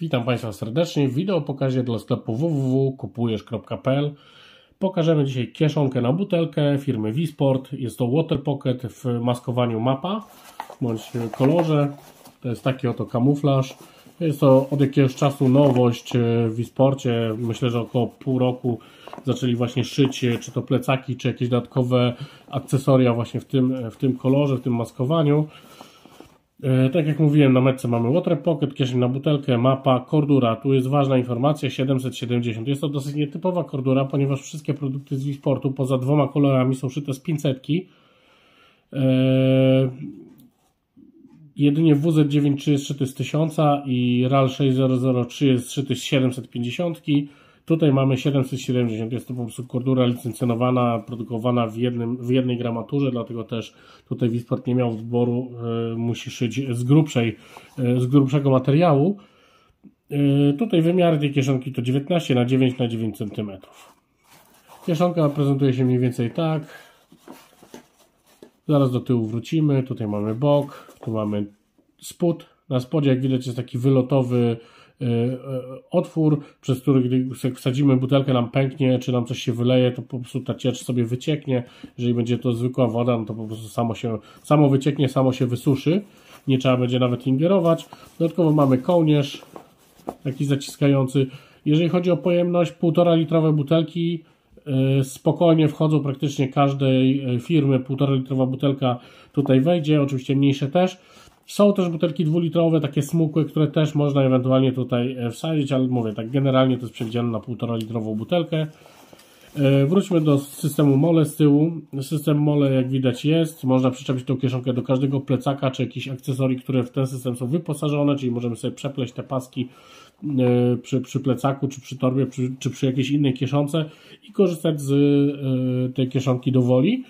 Witam Państwa serdecznie w wideo pokazie dla sklepu www.kupujesz.pl Pokażemy dzisiaj kieszonkę na butelkę firmy Visport. Jest to Water Pocket w maskowaniu mapa bądź kolorze. To jest taki oto kamuflaż. Jest to od jakiegoś czasu nowość w Visporcie. Myślę, że około pół roku zaczęli właśnie szyć czy to plecaki, czy jakieś dodatkowe akcesoria właśnie w tym, w tym kolorze, w tym maskowaniu. E, tak jak mówiłem, na metce mamy Water Pocket, kieszeń na butelkę, mapa, kordura. Tu jest ważna informacja, 770. Jest to dosyć nietypowa kordura, ponieważ wszystkie produkty z Wisportu poza dwoma kolorami są szyte z 500. Eee, jedynie WZ93 jest szyty z 1000 i RAL 6003 jest szyty z 750. Tutaj mamy 770, jest to po prostu kordura licencjonowana, produkowana w, jednym, w jednej gramaturze, dlatego też tutaj Wisport nie miał wyboru, y, musi szyć z, grubszej, y, z grubszego materiału. Y, tutaj wymiary tej kieszonki to 19 na 9 na 9 cm. Kieszonka prezentuje się mniej więcej tak. Zaraz do tyłu wrócimy. Tutaj mamy bok, tu mamy spód. Na spodzie, jak widać, jest taki wylotowy E, e, otwór, przez który gdy wsadzimy butelkę nam pęknie, czy nam coś się wyleje, to po prostu ta ciecz sobie wycieknie. Jeżeli będzie to zwykła woda, no to po prostu samo się, samo wycieknie, samo się wysuszy. Nie trzeba będzie nawet ingerować. Dodatkowo mamy kołnierz, taki zaciskający. Jeżeli chodzi o pojemność, 1,5 litrowe butelki e, spokojnie wchodzą praktycznie każdej firmy, 1,5 litrowa butelka tutaj wejdzie, oczywiście mniejsze też. Są też butelki dwulitrowe, takie smukłe, które też można ewentualnie tutaj e, wsadzić, ale mówię, tak generalnie to jest przewidziane na 1,5 litrową butelkę. E, wróćmy do systemu mole z tyłu. System mole jak widać jest, można przyczepić tą kieszonkę do każdego plecaka czy jakichś akcesorii, które w ten system są wyposażone, czyli możemy sobie przepleść te paski e, przy, przy plecaku, czy przy torbie, czy, czy przy jakiejś innej kieszonce i korzystać z tej kieszonki do woli.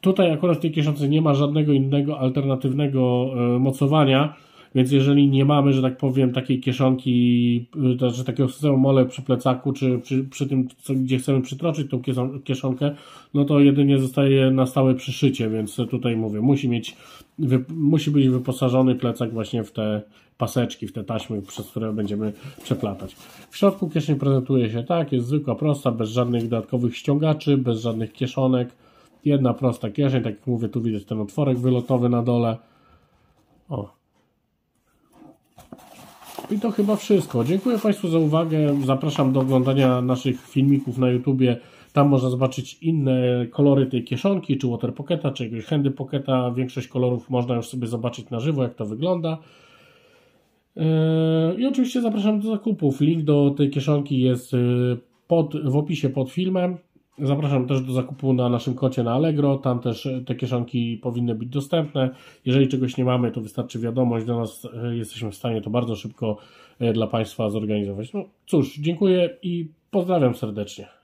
Tutaj akurat w tej kieszonce nie ma żadnego innego alternatywnego e, mocowania, więc jeżeli nie mamy, że tak powiem, takiej kieszonki, e, znaczy takiego systemu mole przy plecaku, czy przy, przy tym, co, gdzie chcemy przytroczyć tą kieszonkę, no to jedynie zostaje na stałe przyszycie, więc tutaj mówię, musi mieć, wy, musi być wyposażony plecak właśnie w te paseczki, w te taśmy, przez które będziemy przeplatać. W środku kieszeń prezentuje się tak, jest zwykła, prosta, bez żadnych dodatkowych ściągaczy, bez żadnych kieszonek, Jedna prosta kieszeń, tak jak mówię, tu widać ten otworek wylotowy na dole. O. I to chyba wszystko. Dziękuję Państwu za uwagę. Zapraszam do oglądania naszych filmików na YouTubie. Tam można zobaczyć inne kolory tej kieszonki, czy water pocketa, czy jakiegoś handy pocketa. Większość kolorów można już sobie zobaczyć na żywo, jak to wygląda. Yy, I oczywiście zapraszam do zakupów. Link do tej kieszonki jest yy, pod, w opisie pod filmem. Zapraszam też do zakupu na naszym kocie na Allegro. Tam też te kieszonki powinny być dostępne. Jeżeli czegoś nie mamy, to wystarczy wiadomość do nas. E, jesteśmy w stanie to bardzo szybko e, dla Państwa zorganizować. No cóż, dziękuję i pozdrawiam serdecznie.